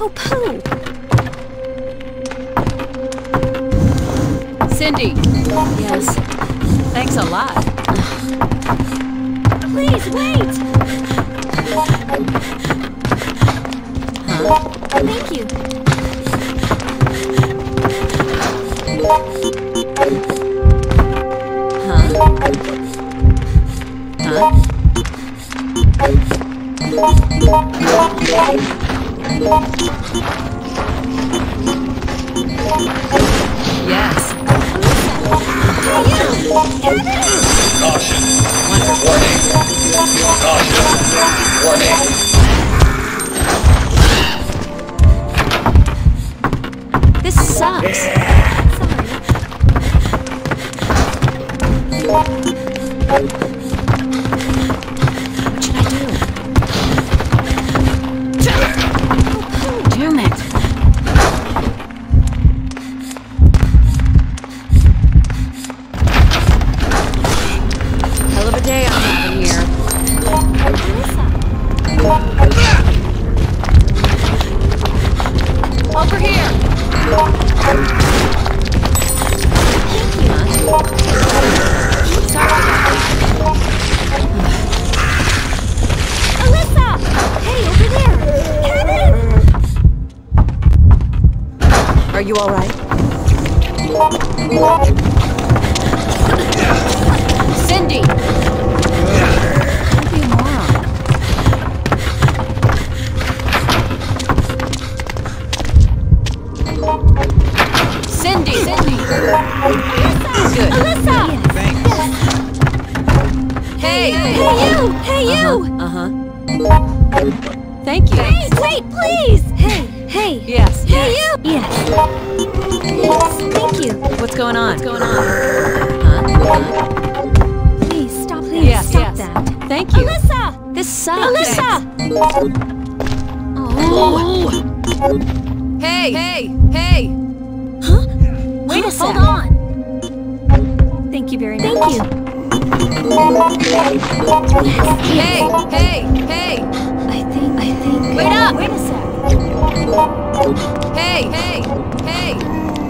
Oh, Pooh! Cindy. Yes. Thanks a lot. Please, wait! Huh? Thank you. Huh? Huh? Yes. Caution. Warning. Caution. Warning. This sucks. Are you all right? Cindy! Don't be a moron. Cindy! Cindy! Good. Alyssa! Hey! Hey, you! Hey, you! Uh-huh. Thank you. Hey, wait, please! Hey, hey! Yes. Hey, you! Yes. Yes, thank you. What's going on? What's going on? Huh? Huh? Please, stop Please, Yes, stop yes. that. Thank you. Alyssa! This sucks. Alyssa! Oh. oh. Hey! Hey! Hey! Huh? Wait a Hold on. Thank you very much. Thank you. Hey! Hey! Hey! I think, I think. Wait up! Wait a sec. Hey! Hey! Hey!